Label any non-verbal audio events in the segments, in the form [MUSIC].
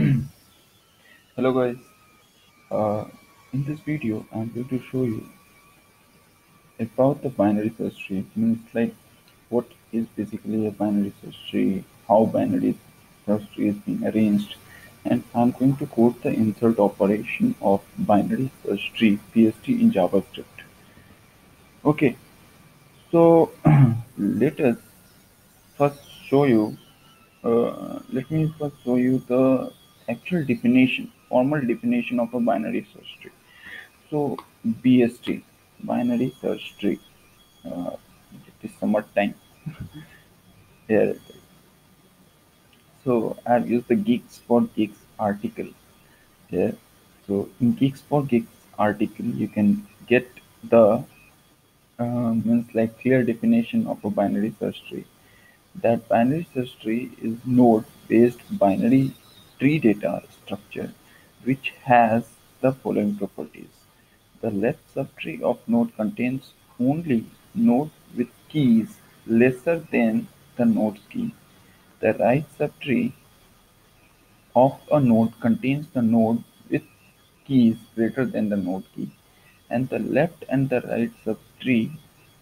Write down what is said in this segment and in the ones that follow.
[CLEARS THROAT] Hello guys, uh, in this video I'm going to show you about the binary search tree. Means like what is basically a binary search tree, how binary search tree is being arranged, and I'm going to code the insert operation of binary search tree BST in JavaScript. Okay, so [CLEARS THROAT] let us first show you. Uh, let me first show you the actual definition, formal definition of a binary search tree. So BST, binary search tree. Uh, it is summertime [LAUGHS] here. So I've used the Geeks for Geeks article here. So in Geeks for Geeks article, you can get the uh, means like clear definition of a binary search tree. That binary search tree is node-based binary tree data structure which has the following properties. The left subtree of node contains only nodes with keys lesser than the node's key. The right subtree of a node contains the node with keys greater than the node key, and the left and the right subtree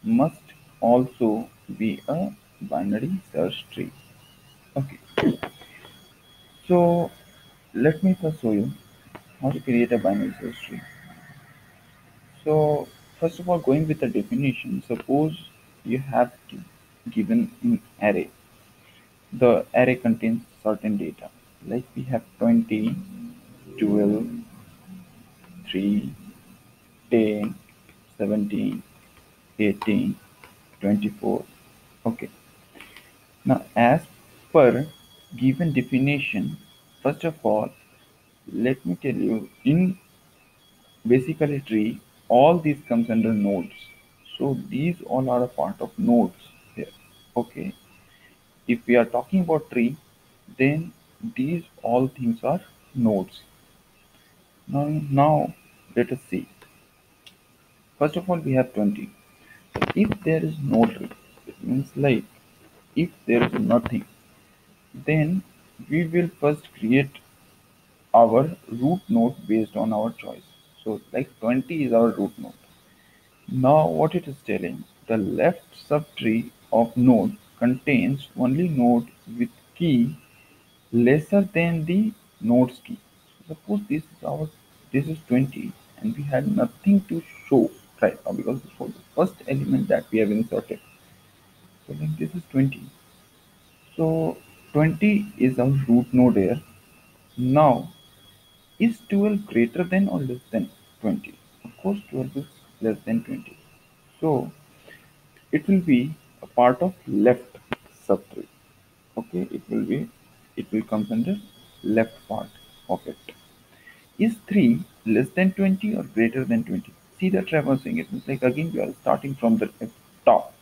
must also be a binary search tree. Okay, so let me first show you how to create a binary search tree. So first of all, going with the definition, suppose you have given an array. The array contains certain data, like we have 20, 12, 3, 10, 17, 18, 24. Okay. Now, as per given definition, first of all, let me tell you in basically tree all these comes under nodes. So these all are a part of nodes here okay? If we are talking about tree then these all things are nodes. Now now let us see. First of all we have 20 if there is no tree it means like if there is nothing then we will first create our root node based on our choice so like 20 is our root node now what it is telling, the left subtree of node contains only node with key lesser than the node's key. Suppose this is our this is 20 and we had nothing to show right now because this was the first element that we have inserted. So like this is 20. So 20 is our root node here. Now is 12 greater than or less than 20? Of course 12 is less than 20. So it will be a part of left subtree. Okay, it will be it will come under left part of it. Is 3 less than 20 or greater than 20? See the traversing it. It's like again we are starting from the top.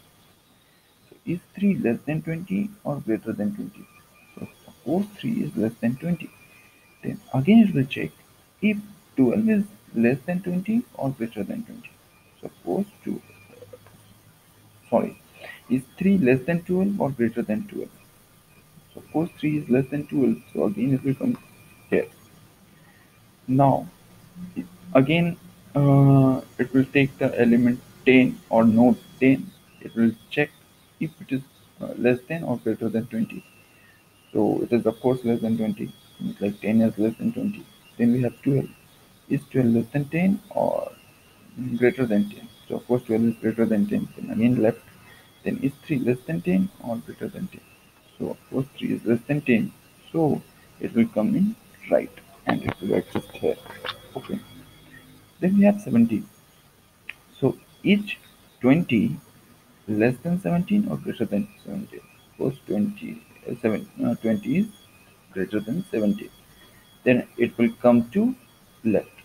So is 3 less than 20 or greater than 20? So suppose 3 is less than 20. Then again it will check if 12 is less than 20 or greater than 20. Suppose 2 sorry is 3 less than 12 or greater than 12 suppose 3 is less than 12 so again it will come here now again uh, it will take the element 10 or node 10 it will check if it is uh, less than or greater than 20 so it is of course less than 20 it's like 10 is less than 20 then we have 12 is 12 less than 10 or greater than 10 so of course 12 is greater than 10 then again left. Then is 3 less than 10 or greater than 10 so of course 3 is less than 10 so it will come in right and it will exist here. Okay. Then we have 17 so each 20 less than 17 or greater than 17 of course 20 uh, 7 uh, 20 is greater than 17 then it will come to left.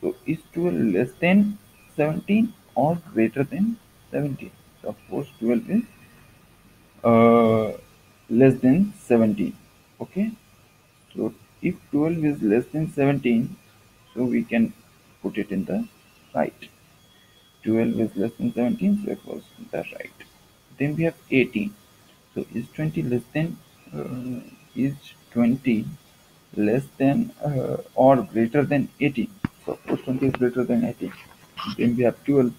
So is 12 less than 17 or greater than 17 suppose 12 is uh, less than 17 okay? So if 12 is less than 17 so we can put it in the right. 12 is less than 17 so it was the right. Then we have 18 so is 20 less than uh, is 20 less than uh, or greater than 18 suppose 20 is greater than 18 then we have 12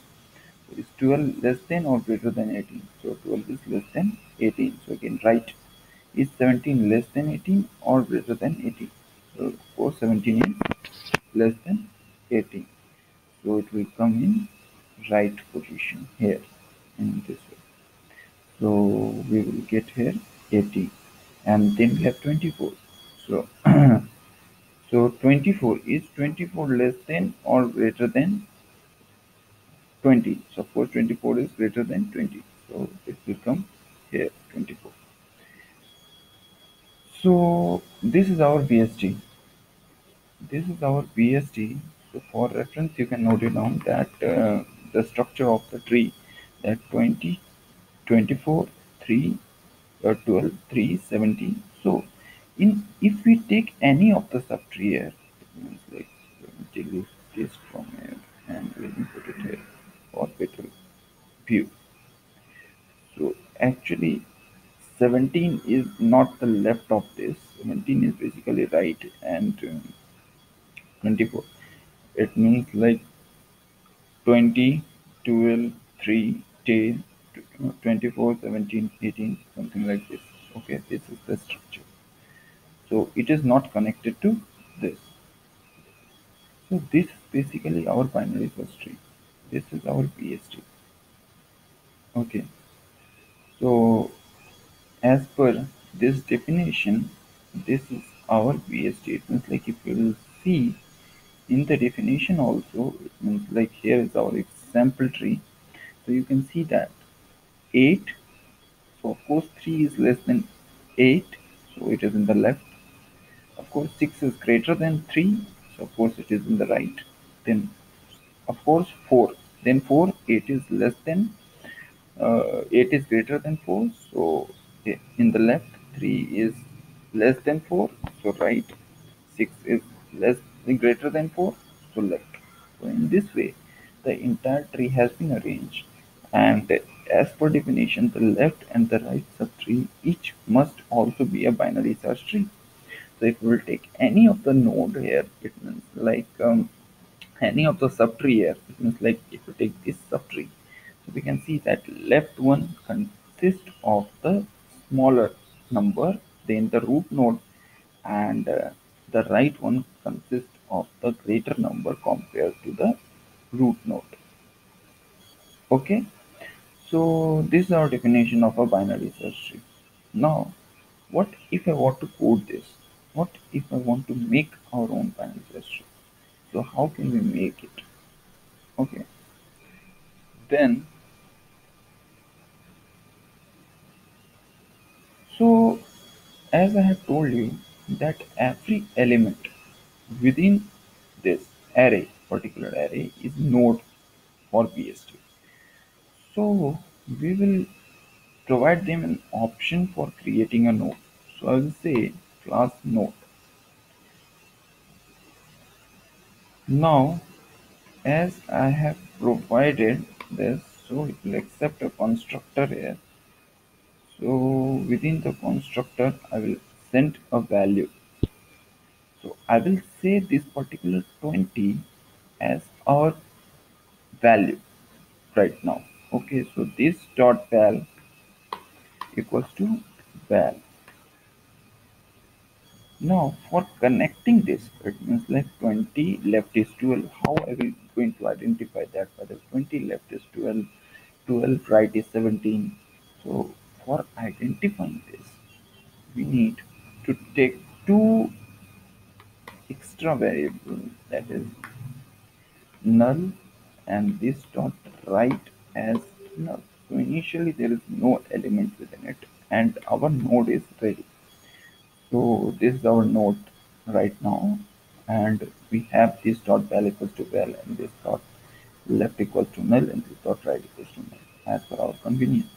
is 12 less than or greater than 18 so 12 is less than 18 so again right is 17 less than 18 or greater than 18 so for 17 is less than 18 so it will come in right position here in this so we will get here 80 and then we have 24 so [CLEARS THROAT] so 24 is 24 less than or greater than 20 suppose 24 is greater than 20 so it will come here 24 so this is our BST this is our BST so for reference you can note it down that uh, the structure of the tree that 20 24 3 uh, 12 3 17 so in if we take any of the subtree here means like delete this from here and me put it here orbital view. So actually 17 is not the left of this. 17 is basically right and um, 24 it means like 20 12 3 10 24 17 18 something like this. Okay this is the structure. So it is not connected to this. So this is basically our binary search tree this is our BST okay. So as per this definition this is our BST it means like if you will see in the definition also it means like here is our example tree. So you can see that 8 so of course 3 is less than 8 so it is in the left. Of course 6 is greater than 3 so of course it is in the right. Then of course 4 then 4 8 is less than uh, 8 is greater than 4 so in the left 3 is less than 4 so right 6 is less than greater than 4 so left. So in this way the entire tree has been arranged. And as per definition the left and the right subtree each must also be a binary search tree. So if we will take any of the node here it means like um, any of the subtree here it means like if you take this subtree so we can see that left one consists of the smaller number than the root node and uh, the right one consists of the greater number compared to the root node. Okay so this is our definition of a binary search tree. Now what if i want to code this? What if i want to make our own binary search tree? So how can we make it? Okay. Then so as i have told you that every element within this array particular array is node for BST so we will provide them an option for creating a node so I will say class node now as I have provided this so it will accept a constructor here. So within the constructor I will send a value. So I will say this particular 20 as our value right now okay so this dot val equals to val. Now for connecting this it means like 20 left is 12 how are we going to identify that? Whether 20 left is 12 12 right is 17 so for identifying this we need to take two extra variables that is null and this dot right as null so initially there is no element within it and our node is ready. So this is our node right now and we have this dot val equals to val and this dot left equals to null and this dot right equals to null as per our convenience.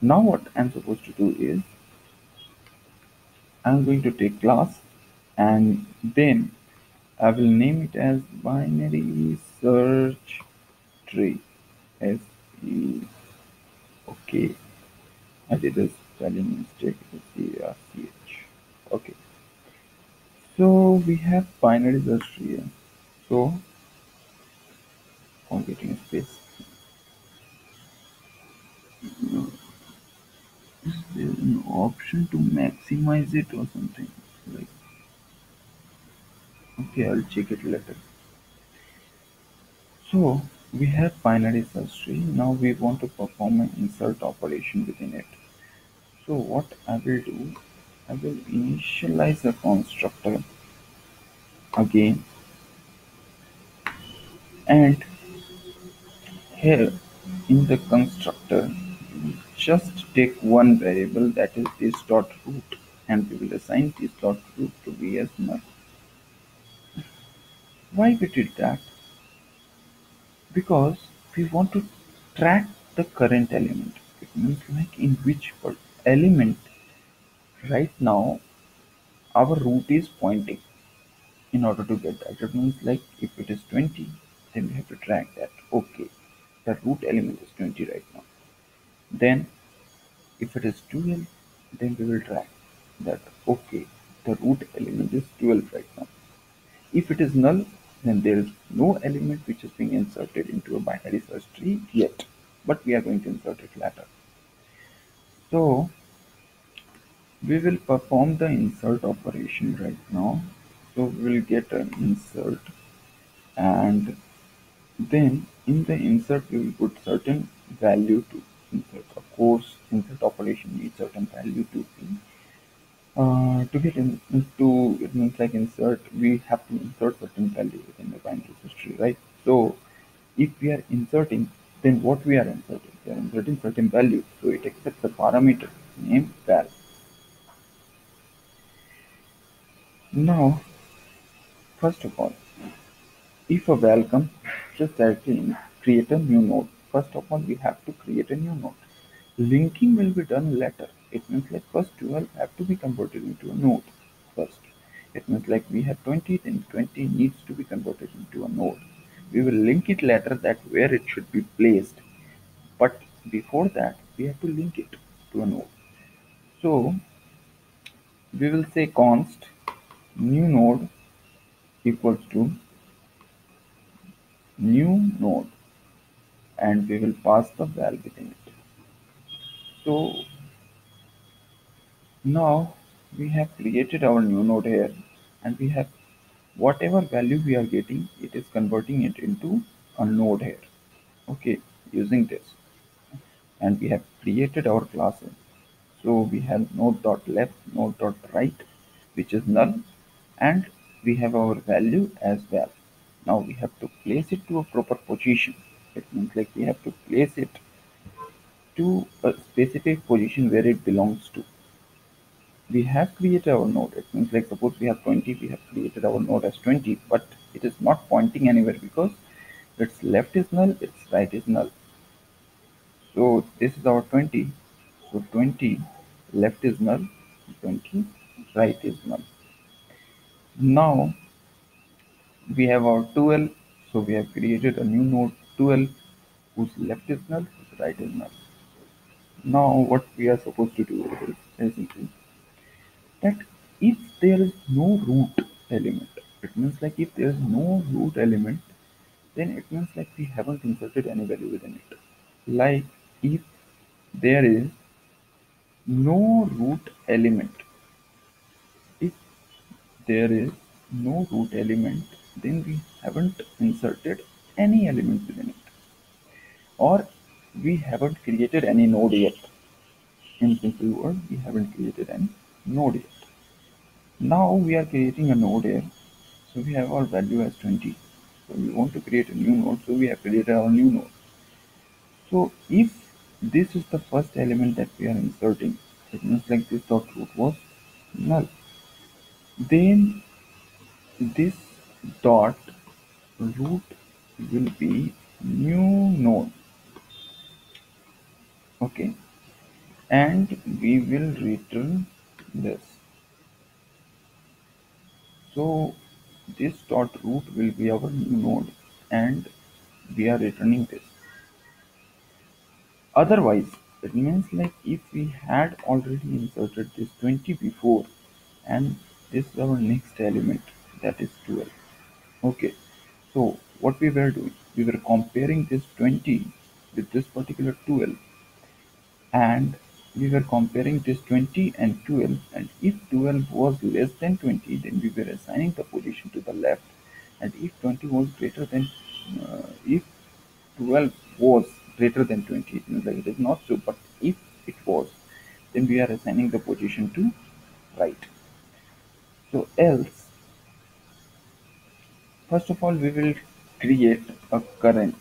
Now what i'm supposed to do is i'm going to take class and then I will name it as binary search tree S E okay I did a spelling mistake C R uh, C H okay So we have binary search here. So for getting space, is there an option to maximize it or something. Like okay, I'll check it later. So we have binary search tree. Now we want to perform an insert operation within it. So what I will do, I will initialize a constructor again and here in the constructor we just take one variable that is this dot root and we will assign this dot root to be as null. Why we did that? Because we want to track the current element. It means like in which element right now our root is pointing in order to get that. It means like if it is 20 then we have to track that. Okay, the root element is 20 right now. Then if it is 12 then we will track that okay the root element is 12 right now. If it is null then there is no element which is being inserted into a binary search tree yet but we are going to insert it later. So we will perform the insert operation right now. So we will get an insert and then in the insert we will put certain value to insert. Of course insert operation needs certain value to be uh, to get in, into it means like insert we have to insert certain value within the binary tree right? So if we are inserting then what we are inserting? We are inserting certain value so it accepts the parameter name val. Now first of all if a val comes just directly create a new node. First of all we have to create a new node. Linking will be done later it means like first 12 have to be converted into a node first. It means like we have 20 then 20 needs to be converted into a node. We will link it later that where it should be placed but before that we have to link it to a node. So we will say const new node equals to new node and we will pass the val within it. So now we have created our new node here and we have whatever value we are getting it is converting it into a node here. Okay using this. And we have created our classes so we have node dot left node dot right which is null and we have our value as well. Now we have to place it to a proper position. It means like we have to place it to a specific position where it belongs to we have created our node. It means like suppose we have 20, we have created our node as 20, but it is not pointing anywhere because its left is null, its right is null. So this is our 20. So 20 left is null, 20 right is null. Now we have our 12. So we have created a new node 12 whose left is null, whose right is null. Now what we are supposed to do is simple that if there is no root element it means like if there is no root element then it means like we haven't inserted any value within it. Like if there is no root element if there is no root element then we haven't inserted any element within it. Or we haven't created any node yet. In simple word we haven't created any node yet now we are creating a node here. So we have our value as 20 so we want to create a new node so we have created our new node. So if this is the first element that we are inserting it means like this dot root was null. Then this dot root will be new node. Okay? And we will return this so this dot root will be our new node and we are returning this. Otherwise it means like if we had already inserted this 20 before and this is our next element that is 12 okay. So what we were doing we were comparing this 20 with this particular 12 and we were comparing this 20 and 12 and if 12 was less than 20 then we were assigning the position to the left. And if 20 was greater than uh, if 12 was greater than 20 it means like it is not true. But if it was then we are assigning the position to right. So else first of all we will create a current.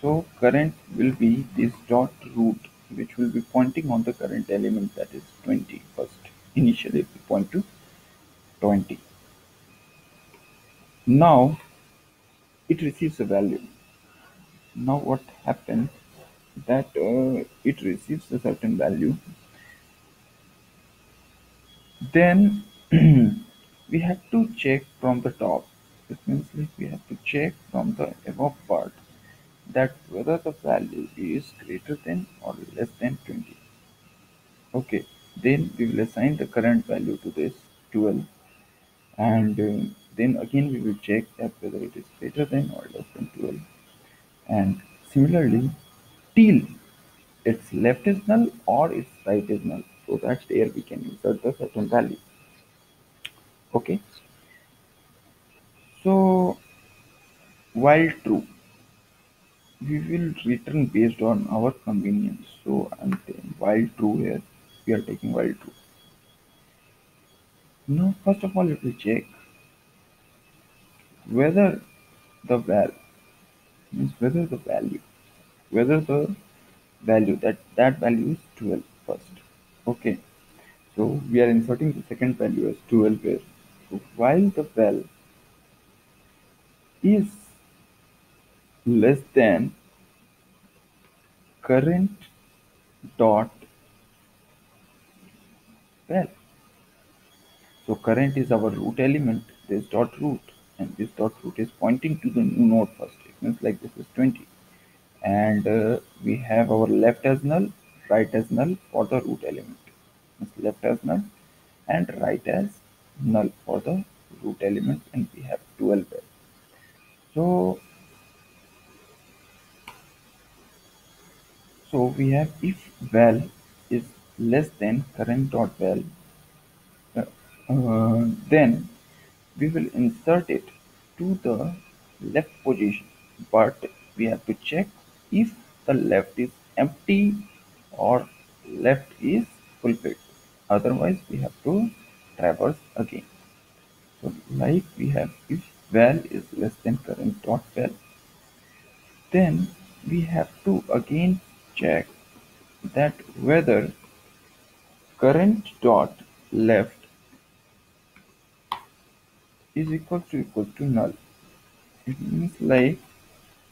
So current will be this dot root which will be pointing on the current element that is 20 first initially it will point to 20 now it receives a value. Now what happens that uh, it receives a certain value. Then [CLEARS THROAT] we have to check from the top. It means we have to check from the above part that whether the value is greater than or less than 20 okay then we will assign the current value to this 12 and uh, then again we will check that whether it is greater than or less than 12 and similarly till its left is null or its right is null so that's there we can insert the certain value. Okay? So while true we will return based on our convenience. So saying while true here we are taking while true. Now first of all it will check whether the val means whether the value whether the value that that value is 12 first. Okay. So we are inserting the second value as 12 here. So while the val is less than current dot val so current is our root element this dot root and this dot root is pointing to the new node first. It means like this is 20 and uh, we have our left as null right as null for the root element. Means left as null and right as null for the root element and we have 12 there so so we have if val is less than current dot val uh, uh, then we will insert it to the left position. But we have to check if the left is empty or left is fulfilled otherwise we have to traverse again. So like we have if val is less than current dot val then we have to again check that whether current dot left is equal to equal to null. It means like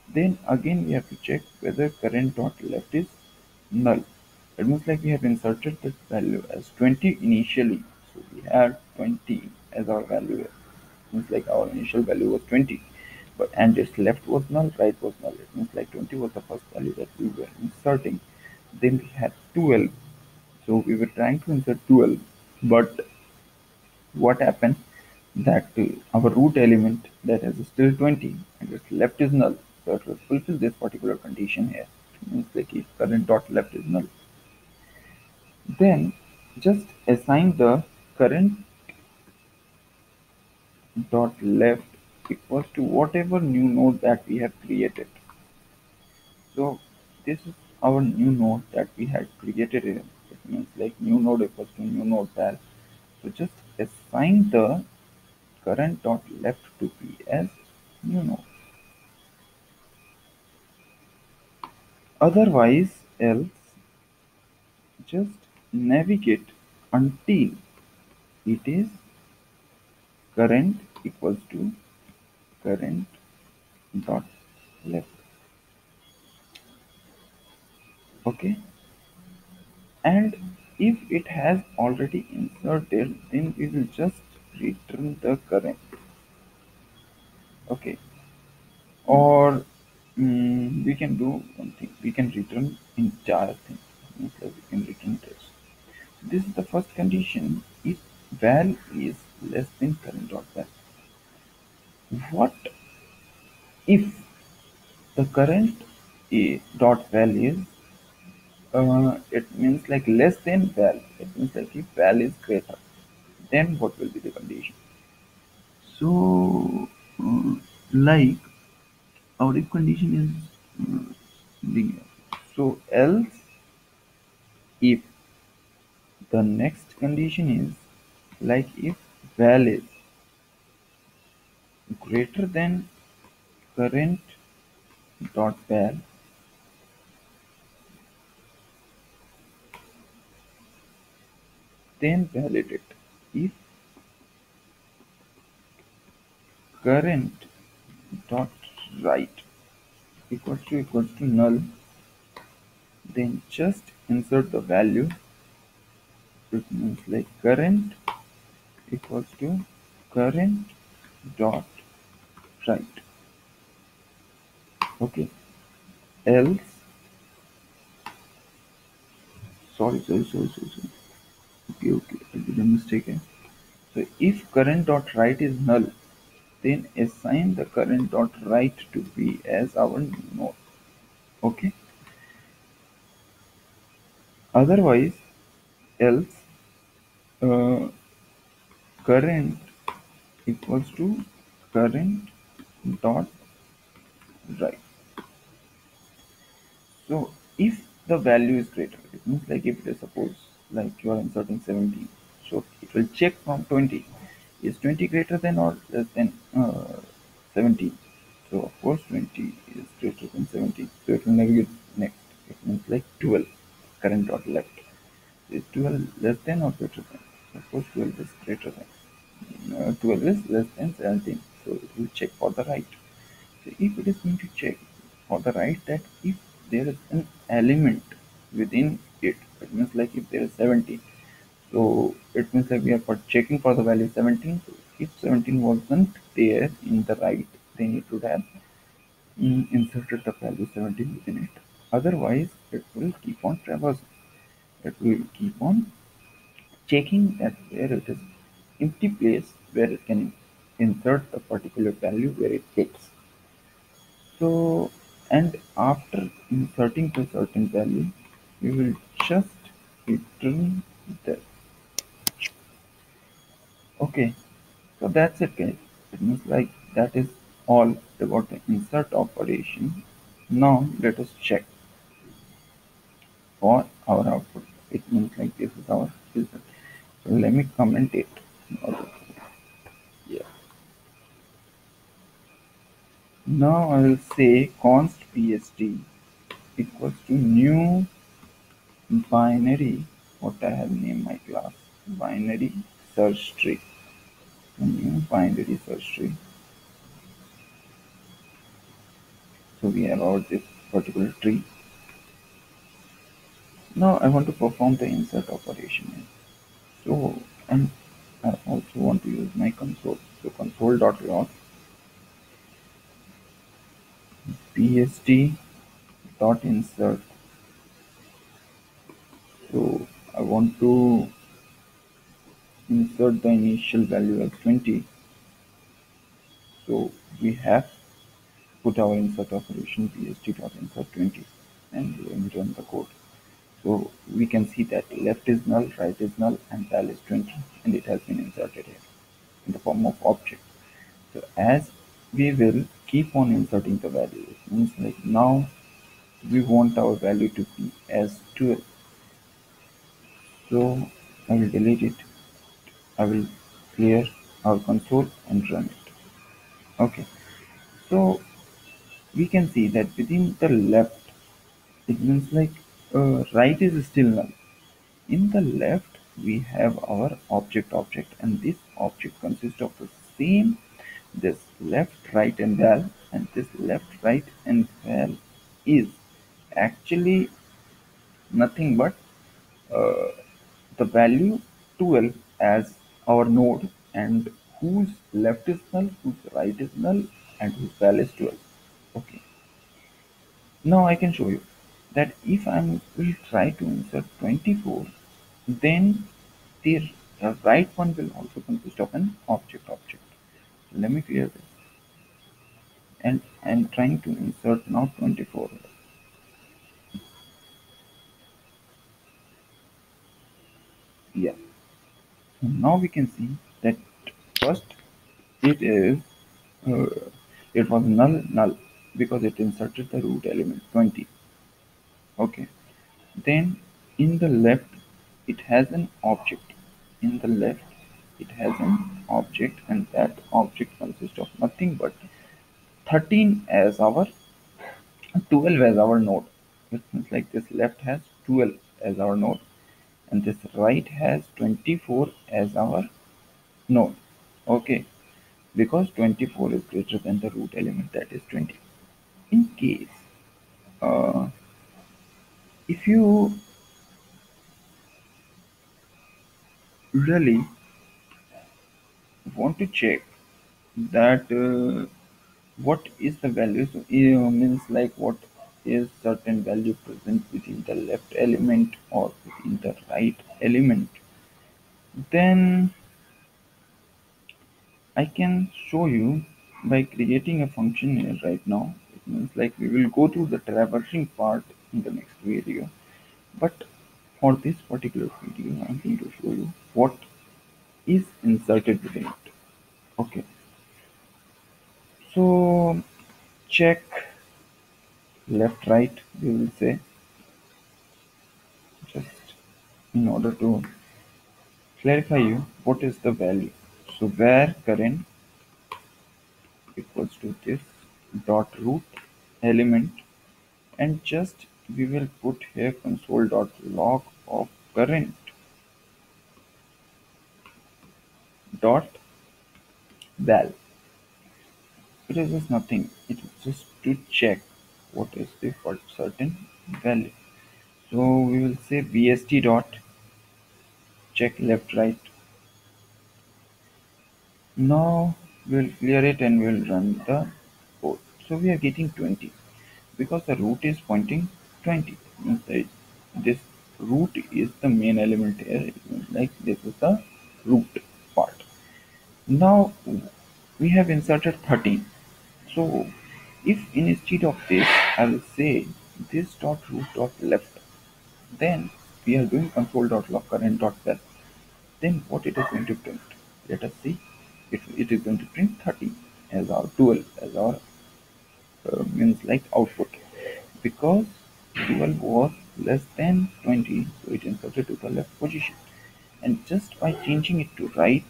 then again we have to check whether current dot left is null. It means like we have inserted this value as 20 initially. So we had 20 as our value. It means like our initial value was 20 but and its left was null right was null. It means like 20 was the first value that we were inserting. Then we had 12 so we were trying to insert 12 but what happened? That our root element that has still 20 and its left is null. So it will fulfill this particular condition here. It means like if current dot left is null. Then just assign the current dot left equals to whatever new node that we have created. So this is our new node that we had created it means like new node equals to new node val so just assign the current dot left to be as new node. Otherwise else just navigate until it is current equals to current dot left. Okay. And if it has already inserted then we will just return the current. Okay. Or mm, we can do one thing. We can return entire thing. We can return this this is the first condition. If val is less than current dot val. What if the current a dot val is uh, it means like less than val. It means like if val is greater, then what will be the condition? So, like our if condition is uh, linear. So else if the next condition is like if val is greater than current dot val then validate. If current dot right equals to equals to null then just insert the value. It means like current equals to current dot right okay. Else? Sorry sorry sorry sorry, sorry. okay okay. I did a mistake here. so if current dot right is null then assign the current dot right to be as our node. Okay? Otherwise else uh, current equals to current dot right. So if the value is greater it means like if it is suppose like you are inserting 17 so it will check from 20 is 20 greater than or less than uh, 17 so of course 20 is greater than 17 so it will navigate next. It means like 12 current dot left. Is 12 less than or greater than? Of course 12 is greater than. Uh, 12 is less than 17 so it will check for the right. So if it is going to check for the right that if there is an element within it it means like if there is 17 so it means like we are for checking for the value 17 so if 17 wasn't there in the right then it would have inserted the value 17 within it. Otherwise it will keep on traversing. It will keep on checking that where it is empty place where it can insert a particular value where it fits so and after inserting the certain value we will just return that okay so that's it guys. It means like that is all about the insert operation. Now let us check for our output. It means like this is our result so let me comment it now i will say const bst equals to new binary what i have named my class binary search tree. New binary search tree. So we have our this particular tree. Now i want to perform the insert operation. So and i also want to use my console so console.log bst dot insert. So i want to insert the initial value as 20 so we have put our insert operation bst dot insert 20 and me run the code. So we can see that left is null right is null and val is 20 and it has been inserted here in the form of object. So as we will keep on inserting the value it means like now we want our value to be as 12 so I will delete it. I will clear our console and run it. Okay. So we can see that within the left it means like uh, right is still null. In the left we have our object object and this object consists of the same this left right and val and this left right and val is actually nothing but uh, the value 12 as our node and whose left is null whose right is null and whose val is 12 okay now I can show you that if I will try to insert 24 then the the right one will also consist of an object object. Let me clear this. And I'm trying to insert now 24. Yeah. So now we can see that first it is uh, it was null null because it inserted the root element 20 okay then in the left it has an object in the left it has an object and that object consists of nothing but 13 as our 12 as our node. It means like this left has 12 as our node and this right has 24 as our node. Okay because 24 is greater than the root element that is 20 in case uh, if you really want to check that uh, what is the value? So it means like what is certain value present within the left element or within the right element? Then I can show you by creating a function here right now. It means like we will go through the traversing part in the next video. But for this particular video I'm going to show you what is inserted within it. Okay. So check left right we will say. Just in order to clarify you what is the value? So where current equals to this dot root element and just we will put here console dot log of current dot val. It is just nothing. It is just to check what is the for certain value. So we will say bst dot check left right. Now we'll clear it and we'll run the code. So we are getting 20 because the root is pointing 20 means this root is the main element here. Like this is the root part now we have inserted 13 so if instead of this I will say this dot root dot left then we are doing console dot log current dot val then what it is going to print? Let us see. It, it is going to print 30 as our 12 as our uh, means like output. Because 12 was less than 20 so it inserted to the left position. And just by changing it to right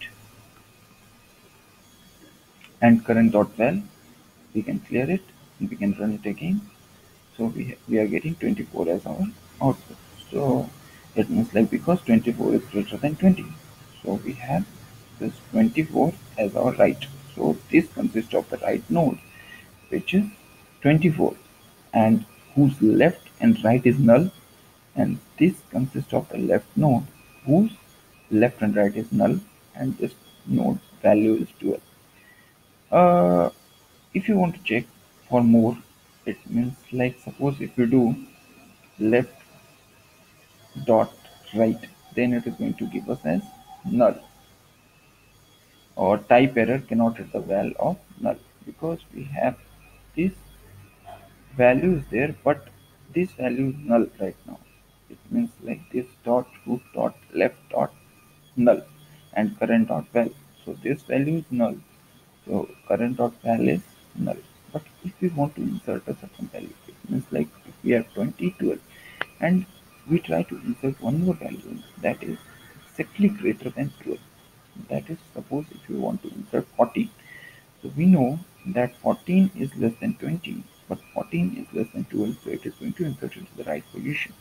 and current dot val we can clear it and we can run it again. So we, we are getting 24 as our output. So it means like because 24 is greater than 20 so we have this 24 as our right. So this consists of the right node which is 24 and whose left and right is null and this consists of the left node whose left and right is null and this node value is 12 uh, if you want to check for more it means like suppose if you do left dot right then it is going to give us as null. Or type error cannot read the val of null because we have this value is there but this value is null right now. It means like this dot root dot left dot null and current dot val so this value is null so current dot val is null. But if we want to insert a certain value it means like if we have 20 12 and we try to insert one more value that is exactly greater than 12 that is suppose if you want to insert 14 so we know that 14 is less than 20 but 14 is less than 12 so it is going to insert into the right position.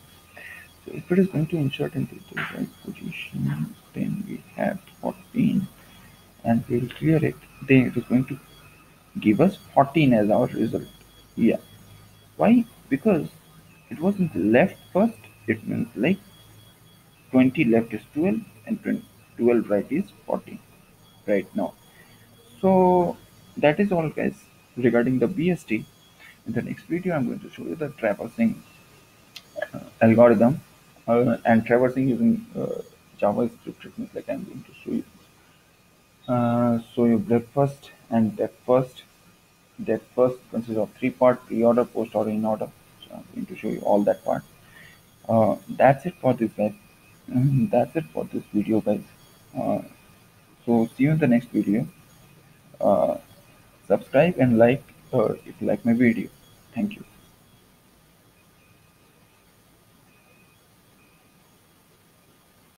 So if it is going to insert into the right position then we have 14 and we'll clear it. Then it is going to give us 14 as our result. Yeah. Why? Because it was in the left first. It means like 20 left is 12 and 12 right is 14 right now. So that is all guys regarding the BST in the next video I'm going to show you the traversing uh, algorithm uh, and traversing using uh, JavaScript treatment like I'm going to show you. Uh, so your breadth-first and depth-first. Depth-first consists of three part: pre-order, post-order, in-order. So I'm going to show you all that part. Uh, that's it for this guys. [LAUGHS] That's it for this video guys. Uh, so see you in the next video. Uh, subscribe and like uh, if you like my video. Thank you.